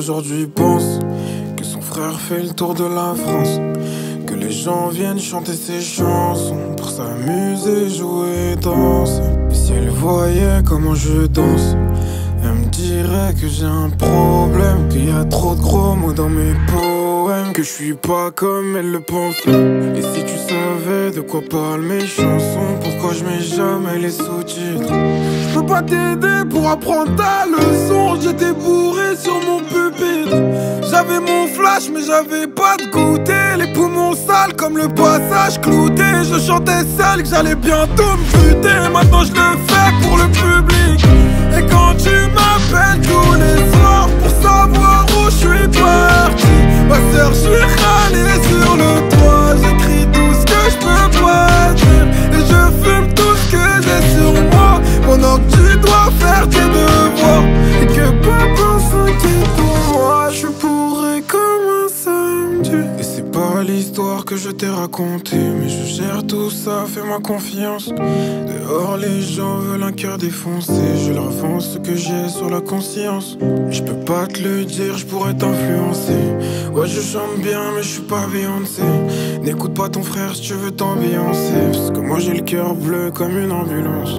aujourd'hui pense que son frère fait le tour de la France. Que les gens viennent chanter ses chansons pour s'amuser, jouer, danser. Et si elle voyait comment je danse, elle me dirait que j'ai un problème, qu'il y a trop de gros mots dans mes poèmes, que je suis pas comme elle le pense. Et si tu savais de quoi parlent mes chansons, pourquoi je mets jamais les sous-titres? Je peux pas t'aider pour apprendre ta leçon, j'étais bourré sur mon pupitre. J'avais mon flash, mais j'avais pas de goûter. Les poumons sales comme le passage clouté. Je chantais seul que j'allais bientôt me buter. l'histoire que je t'ai racontée, mais je gère tout ça, fais-moi confiance. Dehors, les gens veulent un cœur défoncé, je leur vends ce que j'ai sur la conscience. Je peux pas te le dire, je pourrais t'influencer. Ouais, je chante bien, mais je suis pas Beyoncé. N'écoute pas ton frère si tu veux t'ambiancer, parce que moi j'ai le cœur bleu comme une ambulance.